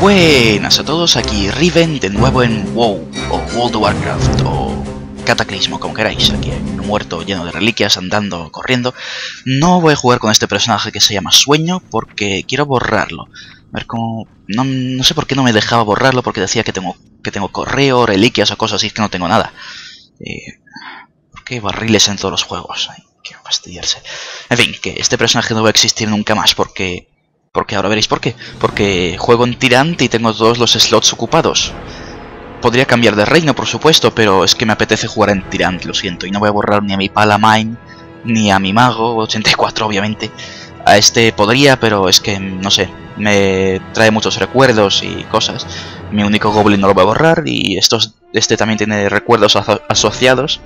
Buenas a todos, aquí Riven de nuevo en WoW, o World of Warcraft, o Cataclismo, como queráis, aquí un muerto lleno de reliquias, andando, corriendo. No voy a jugar con este personaje que se llama Sueño, porque quiero borrarlo. A ver cómo... No, no sé por qué no me dejaba borrarlo, porque decía que tengo, que tengo correo, reliquias o cosas así, es que no tengo nada. Eh, ¿Por qué barriles en todos los juegos? Ay, qué fastidiarse. En fin, que este personaje no va a existir nunca más, porque porque ahora veréis por qué. Porque juego en tirante y tengo todos los slots ocupados. Podría cambiar de reino, por supuesto, pero es que me apetece jugar en tirante, lo siento. Y no voy a borrar ni a mi Palamine, ni a mi Mago, 84 obviamente. A este podría, pero es que, no sé, me trae muchos recuerdos y cosas. Mi único Goblin no lo voy a borrar y estos, este también tiene recuerdos asociados.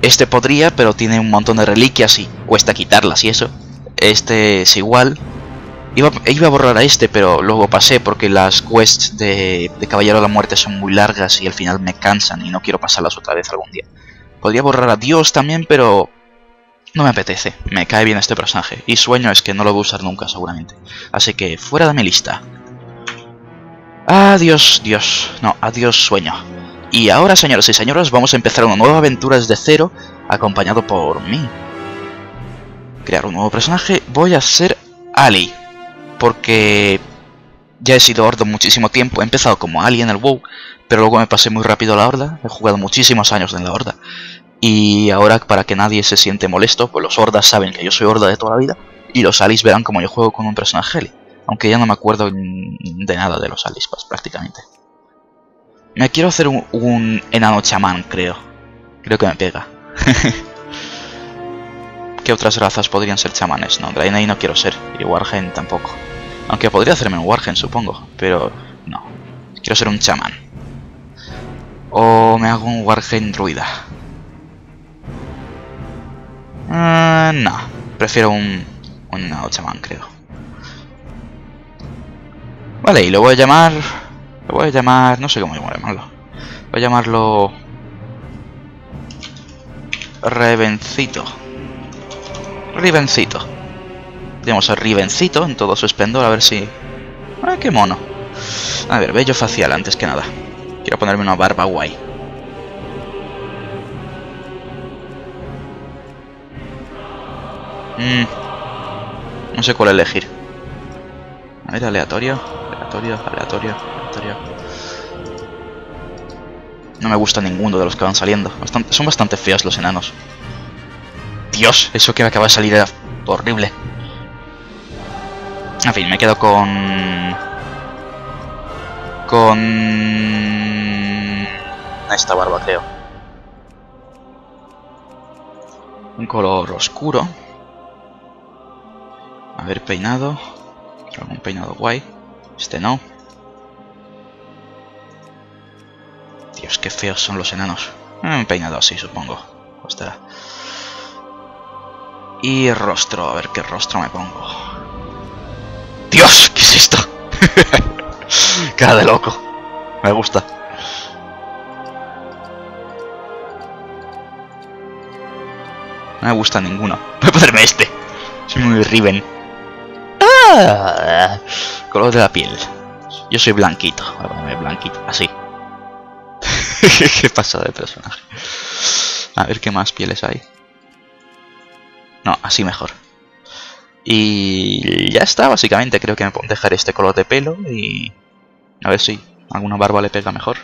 Este podría, pero tiene un montón de reliquias y cuesta quitarlas y eso. Este es igual, Iba, a borrar a este, pero luego pasé porque las quests de, Caballero de la Muerte son muy largas y al final me cansan y no quiero pasarlas otra vez algún día. Podría borrar a Dios también, pero no me apetece. Me cae bien este personaje. Y sueño es que no lo voy a usar nunca, seguramente. Así que fuera de mi lista. Adiós, Dios. No, adiós, sueño. Y ahora, señoras y señores, vamos a empezar una nueva aventura desde cero, acompañado por mí. Crear un nuevo personaje. Voy a ser Ali porque ya he sido Horda muchísimo tiempo, he empezado como Alien en el WoW, pero luego me pasé muy rápido a la Horda, he jugado muchísimos años en la Horda. Y ahora, para que nadie se siente molesto, pues los Hordas saben que yo soy Horda de toda la vida, y los Alis verán como yo juego con un personaje Heli. Aunque ya no me acuerdo de nada de los Alis, pues, prácticamente. Me quiero hacer un, enano chamán, creo. Creo que me pega. ¿Qué otras razas podrían ser chamanes? No, Draenei no quiero ser, y Wargen tampoco. Aunque podría hacerme un Wargen, supongo, pero no. Quiero ser un chamán. O me hago un Wargen druida. Uh, no, prefiero un, un chamán, creo. Vale, y lo voy a llamar... Lo voy a llamar... No sé cómo llamarlo. Voy a llamarlo... Revencito. Rivencito. Tenemos a Rivencito en todo su esplendor, a ver si... ¡Ah, qué mono! A ver, bello facial antes que nada. Quiero ponerme una barba guay. Mm. No sé cuál elegir. A ver, aleatorio, aleatorio, aleatorio, aleatorio. No me gusta ninguno de los que van saliendo. son bastante feos los enanos. Dios, eso que me acaba de salir era horrible. En fin, me quedo con... Con... Esta barba, creo. Un color oscuro. A ver, peinado. Un peinado guay. Este no. Dios, qué feos son los enanos. Un peinado así, supongo. Estará. Y rostro, a ver qué rostro me pongo. ¡Dios! ¿Qué es esto? Cara de loco. Me gusta. No me gusta ninguno. Voy a ponerme este. Soy muy Riven. ¡Ah! Color de la piel. Yo soy blanquito. Voy a ponerme blanquito. Así. ¿Qué pasa de personaje? A ver qué más pieles hay. No, así mejor. Y ya está, básicamente. Creo que me puedo dejar este color de pelo y... A ver si alguna barba le pega mejor.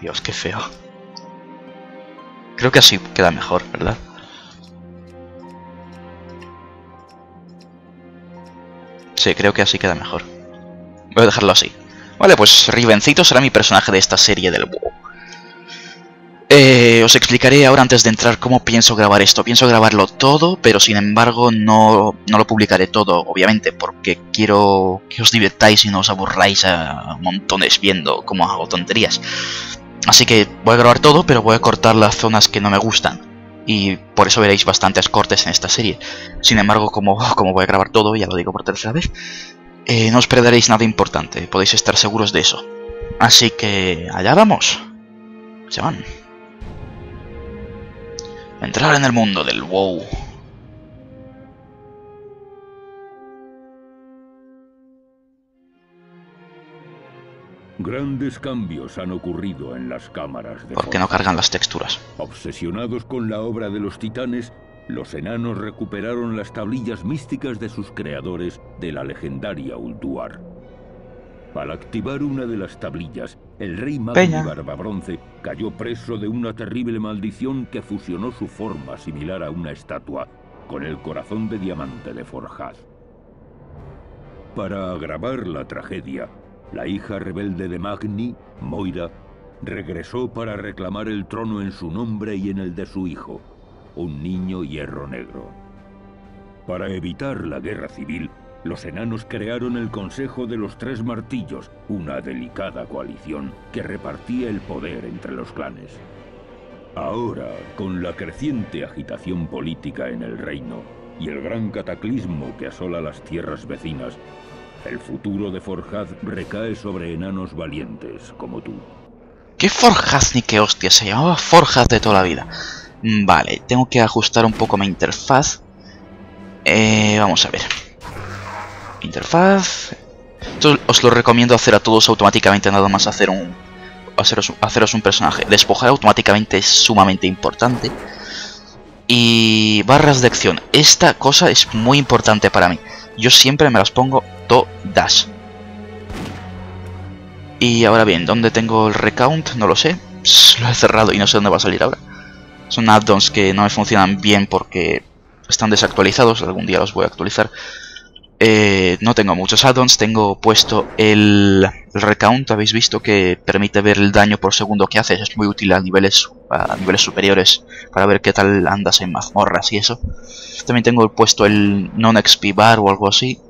Dios, qué feo. Creo que así queda mejor, ¿verdad? Sí, creo que así queda mejor. Voy a dejarlo así. Vale, pues Rivencito será mi personaje de esta serie del WoW. Eh, os explicaré ahora antes de entrar cómo pienso grabar esto. Pienso grabarlo todo, pero sin embargo no, no, lo publicaré todo, obviamente, porque quiero que os divirtáis y no os aburráis a montones viendo cómo hago tonterías. Así que voy a grabar todo, pero voy a cortar las zonas que no me gustan. Y por eso veréis bastantes cortes en esta serie. Sin embargo, como, como voy a grabar todo, ya lo digo por tercera vez, eh, no os perderéis nada importante, podéis estar seguros de eso. Así que allá vamos. Se van. Entrar en el mundo del WoW. Grandes cambios han ocurrido en las cámaras de ¿Por qué no cargan las texturas? Obsesionados con la obra de los titanes, los enanos recuperaron las tablillas místicas de sus creadores de la legendaria Ulduar. Al activar una de las tablillas, el rey Magni Barbabronce cayó preso de una terrible maldición que fusionó su forma similar a una estatua con el corazón de diamante de Forjaz. Para agravar la tragedia, la hija rebelde de Magni, Moira, regresó para reclamar el trono en su nombre y en el de su hijo, un niño hierro negro. Para evitar la guerra civil, los enanos crearon el Consejo de los Tres Martillos, una delicada coalición que repartía el poder entre los clanes. Ahora, con la creciente agitación política en el reino y el gran cataclismo que asola las tierras vecinas, el futuro de Forjaz recae sobre enanos valientes como tú. ¿Qué Forjaz ni qué hostia? Se llamaba Forjaz de toda la vida. Mm, vale, tengo que ajustar un poco mi interfaz. Eh, vamos a ver. Interfaz. Os lo recomiendo hacer a todos automáticamente, nada más hacer un, haceros, haceros un personaje. Despojar automáticamente es sumamente importante. Y barras de acción. Esta cosa es muy importante para mí. Yo siempre me las pongo todas. Y ahora bien, ¿dónde tengo el recount? No lo sé. lo he cerrado y no sé dónde va a salir ahora. Son addons que no me funcionan bien porque están desactualizados. Algún día los voy a actualizar. Eh, no tengo muchos addons, tengo puesto el, recount, habéis visto que permite ver el daño por segundo que haces, es muy útil a niveles, a niveles superiores para ver qué tal andas en mazmorras y eso. También tengo puesto el non-XP bar o algo así,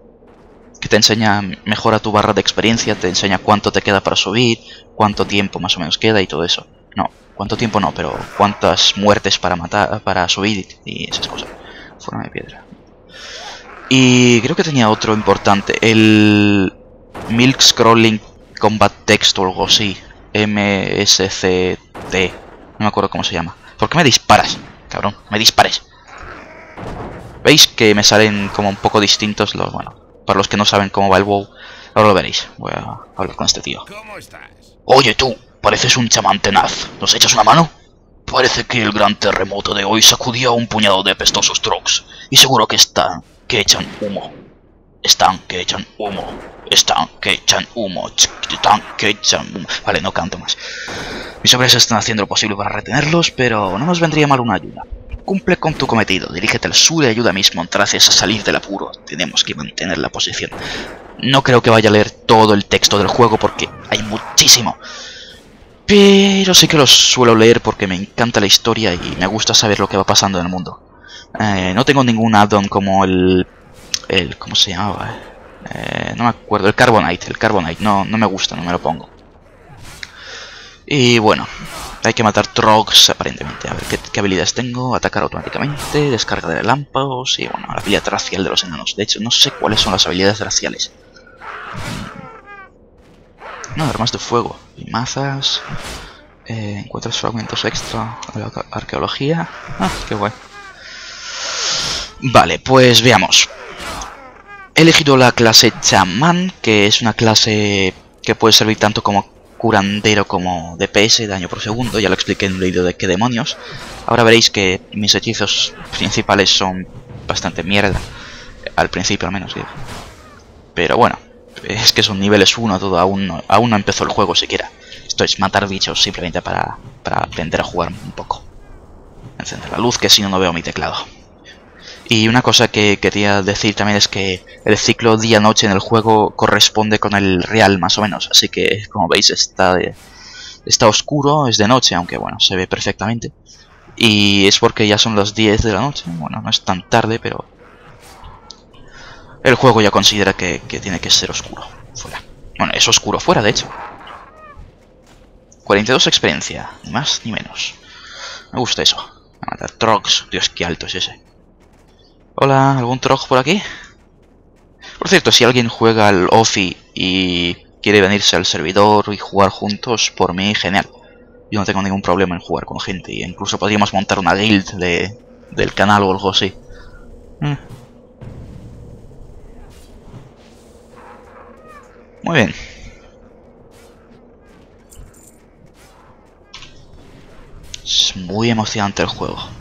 que te enseña, mejora tu barra de experiencia, te enseña cuánto te queda para subir, cuánto tiempo más o menos queda y todo eso. No, cuánto tiempo no, pero cuántas muertes para matar, para subir y esas cosas. Forma de piedra. Y creo que tenía otro importante, el Milk Scrolling Combat Text o algo así. MSCT. No me acuerdo cómo se llama. ¿Por qué me disparas? Cabrón, me dispares. ¿Veis que me salen como un poco distintos los... Bueno, para los que no saben cómo va el WoW, ahora lo veréis. Voy a hablar con este tío. Oye tú, pareces un chamán tenaz. ¿Nos echas una mano? Parece que el gran terremoto de hoy sacudió a un puñado de pestosos trucks. Y seguro que está que echan humo. Están que echan humo. Están que echan humo. Están que echan humo. Vale, no canto más. Mis hombres están haciendo lo posible para retenerlos, pero no nos vendría mal una ayuda. Cumple con tu cometido, dirígete al sur y ayuda a mis montraces a salir del apuro. Tenemos que mantener la posición. No creo que vaya a leer todo el texto del juego porque hay muchísimo. Pero sí que lo suelo leer porque me encanta la historia y me gusta saber lo que va pasando en el mundo. Eh, no tengo ningún addon como el, el... ¿Cómo se llamaba? Eh, no me acuerdo. El Carbonite. El Carbonite. No, no me gusta, no me lo pongo. Y bueno, hay que matar Trogs aparentemente. A ver ¿qué, habilidades tengo. Atacar automáticamente, descarga de relámpagos y bueno, la habilidad racial de los enanos. De hecho, no sé cuáles son las habilidades raciales. No, armas de fuego. Y mazas. Eh, encuentras fragmentos extra de la arqueología. Ah, qué guay. Vale, pues veamos. He elegido la clase chamán, que es una clase que puede servir tanto como curandero como DPS, daño por segundo, ya lo expliqué en el vídeo de qué demonios. Ahora veréis que mis hechizos principales son bastante mierda, al principio al menos, Pero bueno, es que son niveles 1 todo, aún no, aún no empezó el juego siquiera. Esto es matar bichos simplemente para, para aprender a jugar un poco. Encender la luz, que si no, no veo mi teclado. Y una cosa que quería decir también es que el ciclo día-noche en el juego corresponde con el real más o menos, así que como veis está, está oscuro, es de noche, aunque bueno, se ve perfectamente. Y es porque ya son las 10 de la noche, bueno, no es tan tarde, pero el juego ya considera que, tiene que ser oscuro fuera. Bueno, es oscuro fuera, de hecho. 42 experiencia, ni más ni menos. Me gusta eso. A matar Trogs, Dios, qué alto es ese. Hola, ¿algún trojo por aquí? Por cierto, si alguien juega al OFI y quiere venirse al servidor y jugar juntos, por mí, genial. Yo no tengo ningún problema en jugar con gente, e incluso podríamos montar una guild de, del canal o algo así. Mm. Muy bien. Es muy emocionante el juego.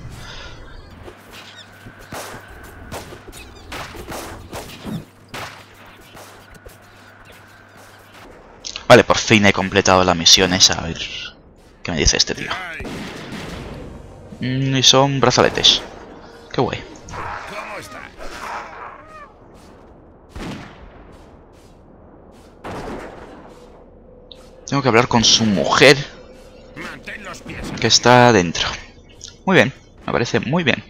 Vale, por fin he completado la misión. A ver qué me dice este tío. Mm, y son brazaletes. Qué guay. Tengo que hablar con su mujer. Que está dentro. Muy bien, me parece muy bien.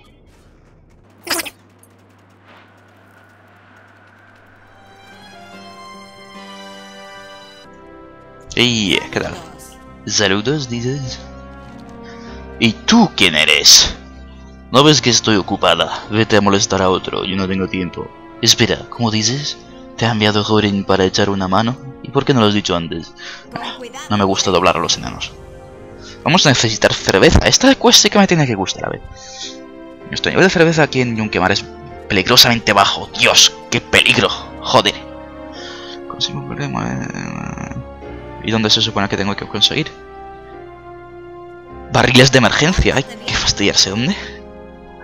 Y, ¿qué tal? Saludos, dices. ¿Y tú quién eres? ¿No ves que estoy ocupada? Vete a molestar a otro, yo no tengo tiempo. Espera, ¿cómo dices? ¿Te ha enviado Jorin para echar una mano? ¿Y por qué no lo has dicho antes? no me gusta doblar a los enanos. Vamos a necesitar cerveza. Esta quest sí que me tiene que gustar, a ver. Nuestro nivel de cerveza aquí en Yunkemar es peligrosamente bajo. Dios, qué peligro. Joder. Consigo problema. ¿Y dónde se supone que tengo que conseguir? Barriles de emergencia. Hay que fastidiarse. ¿Dónde?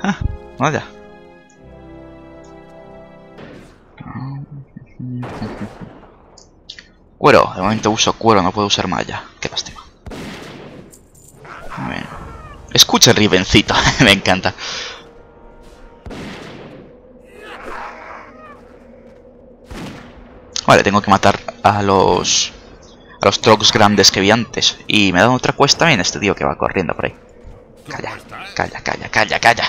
Ah, vaya. Cuero. De momento uso cuero, no puedo usar malla. Qué lástima. Escucha el rivencito. Me encanta. Vale, tengo que matar a los... A los trucks grandes que vi antes. Y me da otra cuesta también este tío que va corriendo por ahí. Calla, calla, calla, calla, calla.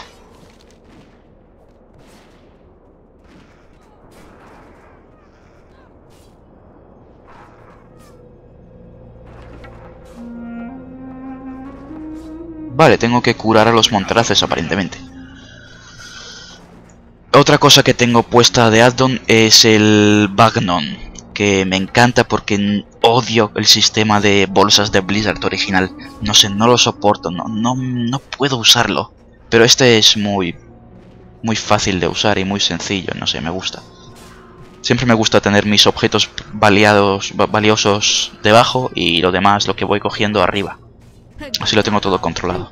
Vale, tengo que curar a los montaraces aparentemente. Otra cosa que tengo puesta de addon es el Bagnon, que me encanta porque odio el sistema de bolsas de Blizzard original. No sé, no lo soporto, no, no, no puedo usarlo. Pero este es muy, muy fácil de usar y muy sencillo, no sé, me gusta. Siempre me gusta tener mis objetos valiados, valiosos debajo y lo demás, lo que voy cogiendo arriba. Así lo tengo todo controlado.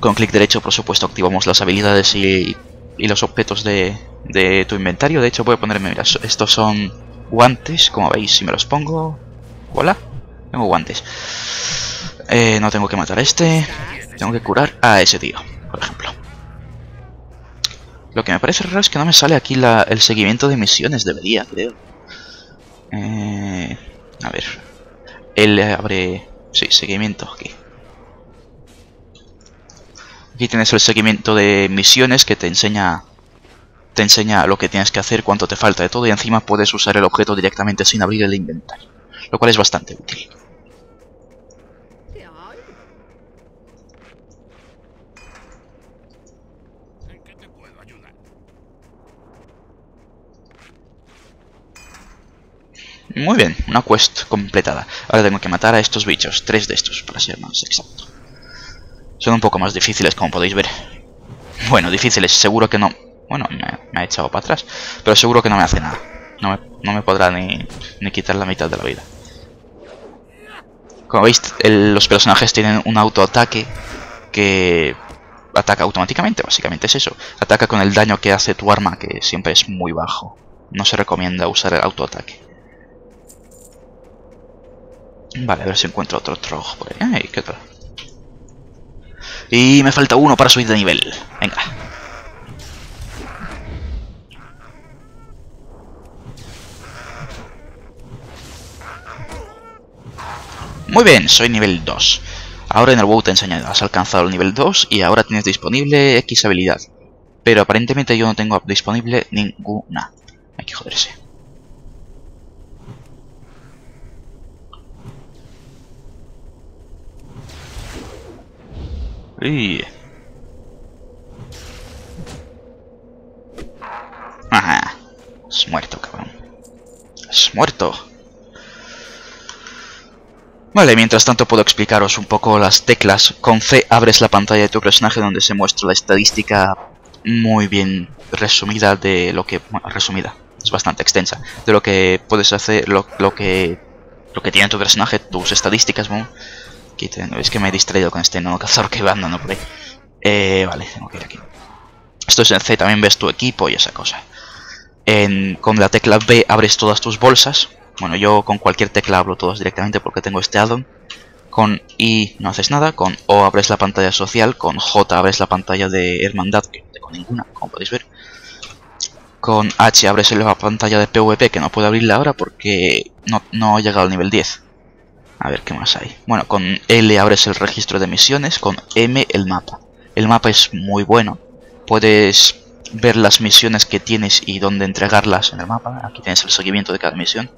Con clic derecho, por supuesto, activamos las habilidades y, los objetos de, de, tu inventario. De hecho, voy a ponerme, mira, estos son guantes, como veis, si me los pongo... Hola, tengo guantes. Eh, no tengo que matar a este. Tengo que curar a ese tío, por ejemplo. Lo que me parece raro es que no me sale aquí el seguimiento de misiones. Debería, creo. Eh, a ver. Él abre Sí, seguimiento aquí. Aquí tienes el seguimiento de misiones que te enseña te enseña lo que tienes que hacer, cuánto te falta de todo y encima puedes usar el objeto directamente sin abrir el inventario, lo cual es bastante útil. Muy bien, una quest completada. Ahora tengo que matar a estos bichos, tres de estos, para ser más exacto. Son un poco más difíciles, como podéis ver. Bueno, difíciles, seguro que no... Bueno, me, ha echado para atrás, pero seguro que no me hace nada. No me, podrá ni, ni quitar la mitad de la vida. Como veis, los personajes tienen un autoataque que ataca automáticamente, básicamente es eso. Ataca con el daño que hace tu arma, que siempre es muy bajo. No se recomienda usar el autoataque. Vale, a ver si encuentro otro trojo por ahí. ¿qué tal? Y me falta uno para subir de nivel. Venga. Muy bien, soy nivel 2. Ahora en el WoW te enseña, has alcanzado el nivel 2 y ahora tienes disponible X habilidad. Pero aparentemente yo no tengo disponible ninguna. Hay que joderse. Y... Ajá. Es muerto, cabrón. Es muerto. Vale, mientras tanto puedo explicaros un poco las teclas. Con C abres la pantalla de tu personaje donde se muestra la estadística muy bien resumida de lo que... Bueno, resumida. Es bastante extensa. De lo que puedes hacer, lo, que... Lo que tiene tu personaje, tus estadísticas, Aquí tengo, es que me he distraído con este nuevo cazador que va andando por ahí. Eh, vale, tengo que ir aquí. Esto es en C, también ves tu equipo y esa cosa. En, con la tecla B abres todas tus bolsas. Bueno, yo con cualquier tecla abro todas directamente porque tengo este addon. Con I no haces nada, con O abres la pantalla social, con J abres la pantalla de hermandad, que no tengo ninguna, como podéis ver. Con H abres la pantalla de PvP, que no puedo abrirla ahora porque no, no he llegado al nivel 10. A ver qué más hay. Bueno, con L abres el registro de misiones, con M el mapa. El mapa es muy bueno. Puedes ver las misiones que tienes y dónde entregarlas en el mapa. Aquí tienes el seguimiento de cada misión.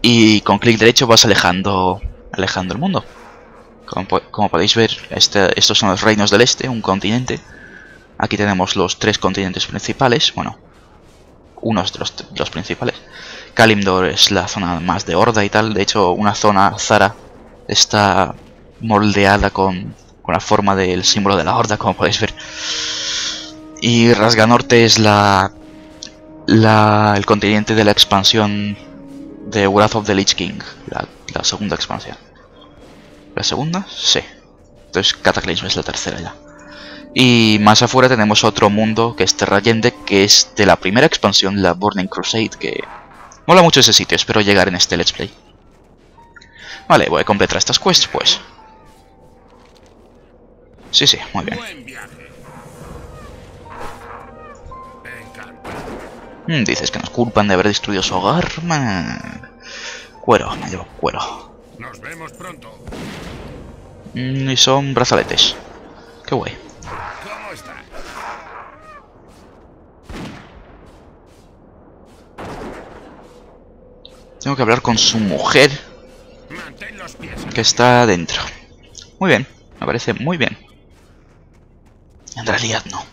Y con clic derecho vas alejando, alejando el mundo. Como, podéis ver, este, estos son los reinos del este, un continente. Aquí tenemos los tres continentes principales. Bueno, unos de los, principales. Kalimdor es la zona más de horda y tal. De hecho, una zona Zara está moldeada con, con la forma del símbolo de la horda, como podéis ver. Y Rasganorte es la, la el continente de la expansión de Wrath of the Lich King, la, la segunda expansión. ¿La segunda? Sí. Entonces Cataclysm es la tercera ya. Y más afuera tenemos otro mundo que es Terrayende, que es de la primera expansión, la Burning Crusade, que mola mucho ese sitio, espero llegar en este Let's Play. Vale, voy a completar estas quests, pues. Sí, sí, muy bien. Dices que nos culpan de haber destruido su hogar. Cuero, me llevo cuero. Nos vemos pronto. Mm, y son brazaletes. Qué guay. ¿Cómo está? Tengo que hablar con su mujer. Los pies. Que está dentro. Muy bien, me parece muy bien. En realidad no.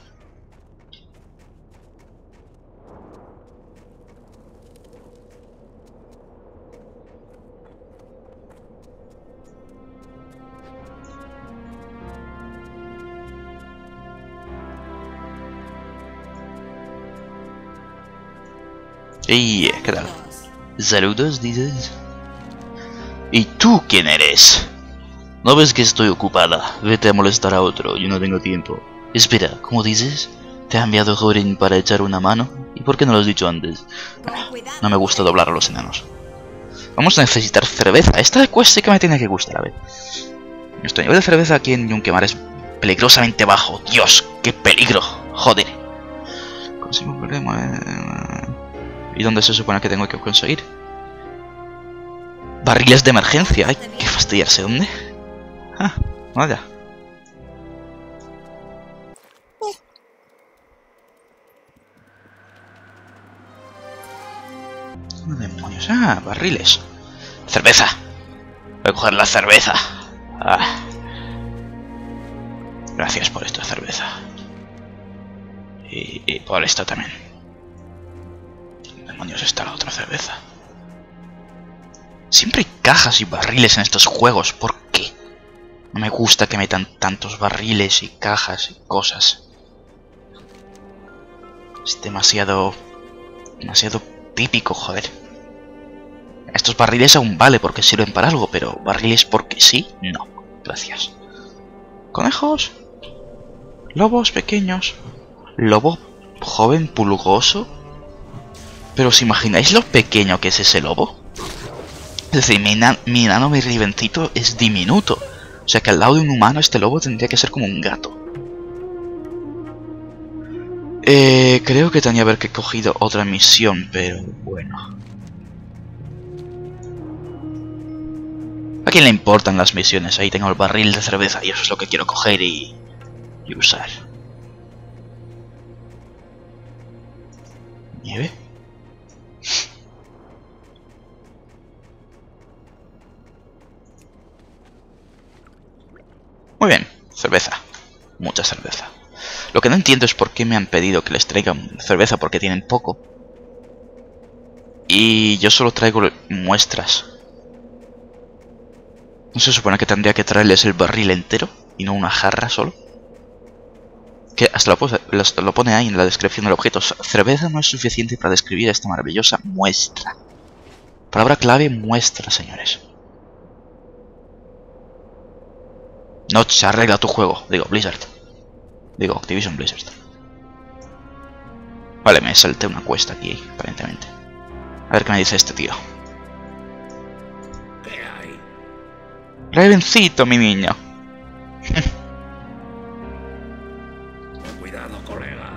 Y ¿qué tal? Saludos, dices. ¿Y tú quién eres? ¿No ves que estoy ocupada? Vete a molestar a otro, yo no tengo tiempo. Espera, ¿cómo dices? ¿Te ha enviado Jorin para echar una mano? ¿Y por qué no lo has dicho antes? no me gusta doblar a los enanos. Vamos a necesitar cerveza. Esta quest sí que me tiene que gustar, a ver. Nuestro nivel de cerveza aquí en Yunkemar es peligrosamente bajo. Dios, qué peligro. Joder. Consigo problema. ¿Y dónde se supone que tengo que conseguir? Barriles de emergencia. Hay que fastidiarse. ¿Dónde? Ah, vaya. demonios? Ah, barriles. Cerveza. Voy a coger la cerveza. Ah. Gracias por esta cerveza. Y, y por esto también. Demonios está la otra cerveza? Siempre hay cajas y barriles en estos juegos. ¿Por qué? No me gusta que metan tantos barriles y cajas y cosas. Es demasiado... Demasiado típico, joder. Estos barriles aún vale porque sirven para algo, pero barriles porque sí, no. Gracias. ¿Conejos? ¿Lobos pequeños? ¿Lobo joven pulgoso? ¿Pero os imagináis lo pequeño que es ese lobo? Es decir, mi, mi mi ribencito es diminuto. O sea que al lado de un humano este lobo tendría que ser como un gato. Eh, creo que tenía que haber cogido otra misión, pero bueno. ¿A quién le importan las misiones? Ahí tengo el barril de cerveza y eso es lo que quiero coger y, y usar. Mucha cerveza. Lo que no entiendo es por qué me han pedido que les traigan cerveza porque tienen poco. Y yo solo traigo muestras. ¿No se supone que tendría que traerles el barril entero y no una jarra solo? Que hasta lo, lo pone ahí en la descripción del objeto. Cerveza no es suficiente para describir esta maravillosa muestra. Palabra clave muestra, señores. Notch, arregla tu juego. Digo, Blizzard. Digo, Activision Blizzard. Vale, me salté una cuesta aquí, aparentemente. A ver qué me dice este tío. ¿Qué hay? Ravencito, mi niño. Cuidado, colega.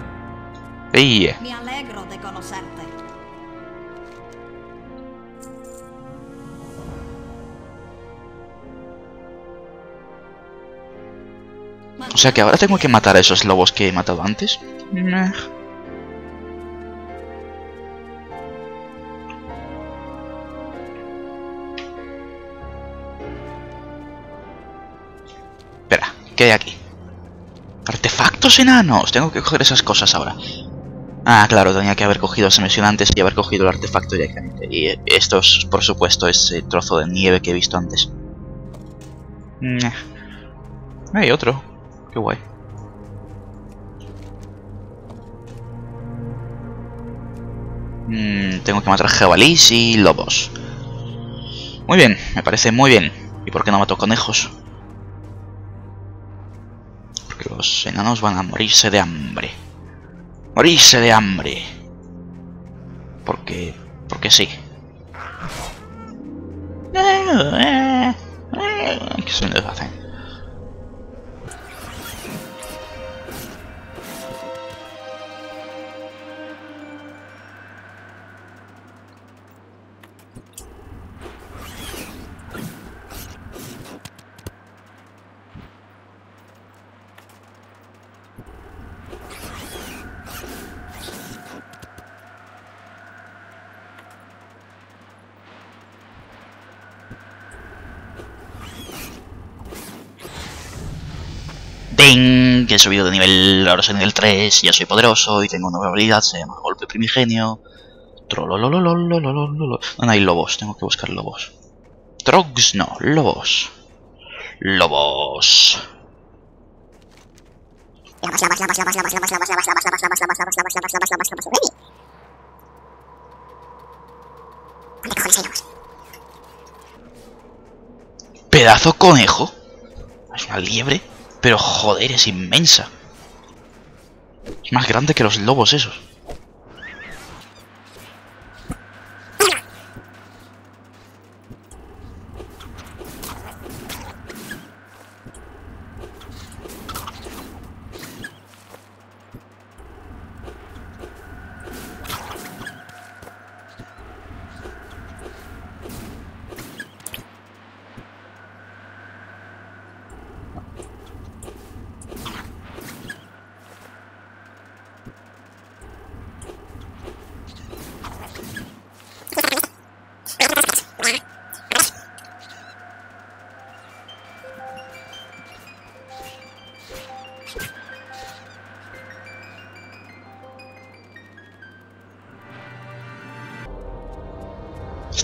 Ey, Me alegro de conocerte. O sea que ahora tengo que matar a esos lobos que he matado antes. Espera, ¿qué hay aquí? Artefactos enanos. Tengo que coger esas cosas ahora. Ah, claro, tenía que haber cogido esa misión antes y haber cogido el artefacto directamente. Y esto es, por supuesto, ese trozo de nieve que he visto antes. Hay otro. Qué guay. Mm, tengo que matar jabalís y lobos. Muy bien, me parece muy bien. ¿Y por qué no mato conejos? Porque los enanos van a morirse de hambre. Morirse de hambre. Porque... Porque sí. ¿Qué sonidos hacen? Subido de nivel, ahora soy nivel 3, ya soy poderoso y tengo una nueva habilidad, se llama Golpe Primigenio. Trolololololololololo. ¿Dónde hay lobos? Tengo que buscar lobos. Trogs, no, lobos. Lobos. Pedazo conejo. Es una liebre, pero joder, es inmensa. Es más grande que los lobos esos.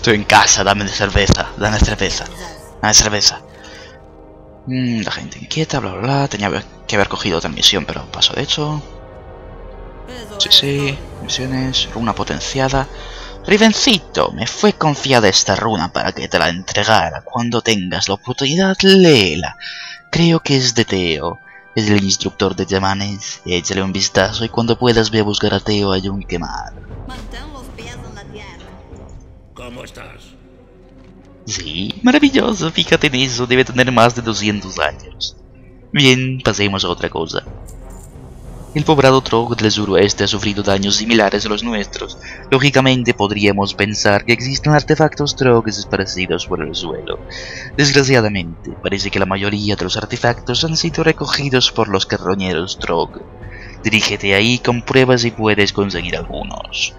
Estoy en casa, dame de cerveza, dame cerveza, dame cerveza. Mm, la gente inquieta, bla bla bla. Tenía que haber cogido otra misión, pero paso de hecho. Sí, sí, misiones, runa potenciada. Rivencito, me fue confiada esta runa para que te la entregara. Cuando tengas la oportunidad, léela. Creo que es de Teo. Es el instructor de chamanes. Échale un vistazo y cuando puedas ve a buscar a Teo a quemar. ¿Cómo estás? Sí, maravilloso, fíjate en eso, debe tener más de 200 años. Bien, pasemos a otra cosa. El poblado Trog del suroeste ha sufrido daños similares a los nuestros. Lógicamente podríamos pensar que existen artefactos Trog esparcidos por el suelo. Desgraciadamente, parece que la mayoría de los artefactos han sido recogidos por los carroñeros Trog. Dirígete ahí, comprueba si puedes conseguir algunos.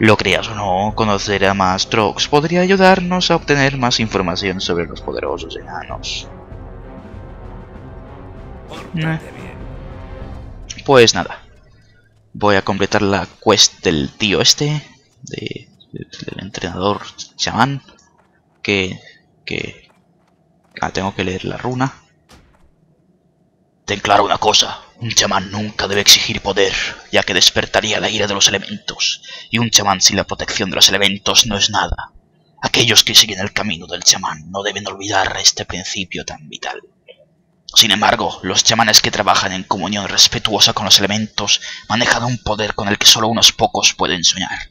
Lo creas o no, conocer a más Trogs podría ayudarnos a obtener más información sobre los poderosos enanos. Pues nada. Voy a completar la quest del tío este. De, del entrenador chamán. Que... que... Ah, tengo que leer la runa. Ten claro una cosa. Un chamán nunca debe exigir poder, ya que despertaría la ira de los elementos. Y un chamán sin la protección de los elementos no es nada. Aquellos que siguen el camino del chamán no deben olvidar este principio tan vital. Sin embargo, los chamanes que trabajan en comunión respetuosa con los elementos manejan un poder con el que solo unos pocos pueden soñar.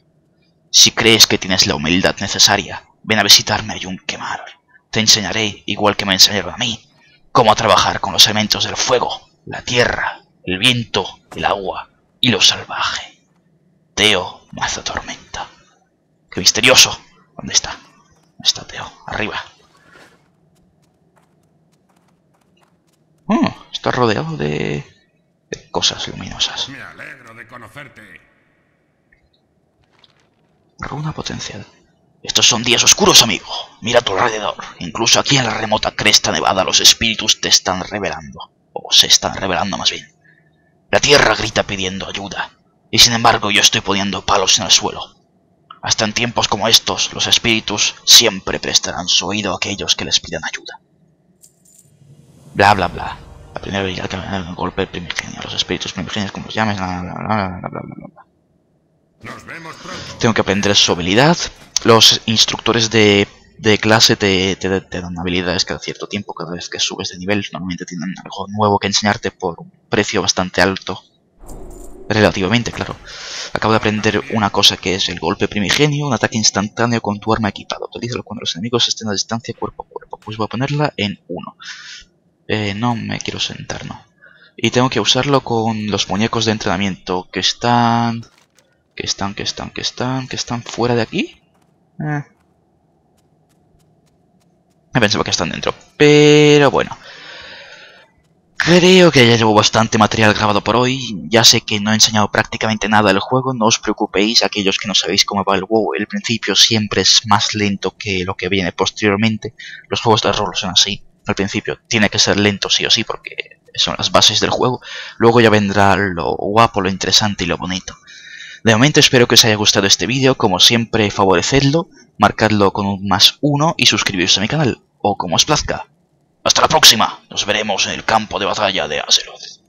Si crees que tienes la humildad necesaria, ven a visitarme a Yunquemar. Te enseñaré, igual que me enseñaron a mí, cómo trabajar con los elementos del fuego, la tierra, el viento, el agua y lo salvaje. Teo Mazo Tormenta. ¡Qué misterioso! ¿Dónde está? ¿Dónde está Teo? Arriba. Oh, está rodeado de, de cosas luminosas. Me alegro de conocerte. Runa potencial. Estos son días oscuros, amigo. Mira a tu alrededor. Incluso aquí en la remota cresta nevada los espíritus te están revelando o se están revelando más bien. La tierra grita pidiendo ayuda, y sin embargo yo estoy poniendo palos en el suelo. Hasta en tiempos como estos, los espíritus siempre prestarán su oído a aquellos que les pidan ayuda. Bla, bla, bla. La primera habilidad que me el golpe primigenio. Los espíritus primigenios, como los llames, Tengo que aprender su habilidad. Los instructores de de clase te, te- te dan habilidades cada cierto tiempo, cada vez que subes de nivel. Normalmente tienen algo nuevo que enseñarte por un precio bastante alto. Relativamente, claro. Acabo de aprender una cosa que es el golpe primigenio, un ataque instantáneo con tu arma equipada. Utilízalo cuando los enemigos estén a distancia cuerpo a cuerpo. Pues voy a ponerla en 1. Eh, no me quiero sentar, no. Y tengo que usarlo con los muñecos de entrenamiento que están... Que están, que están, que están, que están fuera de aquí. Eh. Me pensaba que están dentro. Pero bueno. Creo que ya llevo bastante material grabado por hoy. Ya sé que no he enseñado prácticamente nada del juego. No os preocupéis, aquellos que no sabéis cómo va el WoW. El principio siempre es más lento que lo que viene posteriormente. Los juegos de rol son así. Al principio tiene que ser lento sí o sí porque son las bases del juego. Luego ya vendrá lo guapo, lo interesante y lo bonito. De momento espero que os haya gustado este vídeo, como siempre favorecedlo, marcadlo con un más uno y suscribiros a mi canal, o como os plazca. Hasta la próxima, nos veremos en el campo de batalla de Azeroth.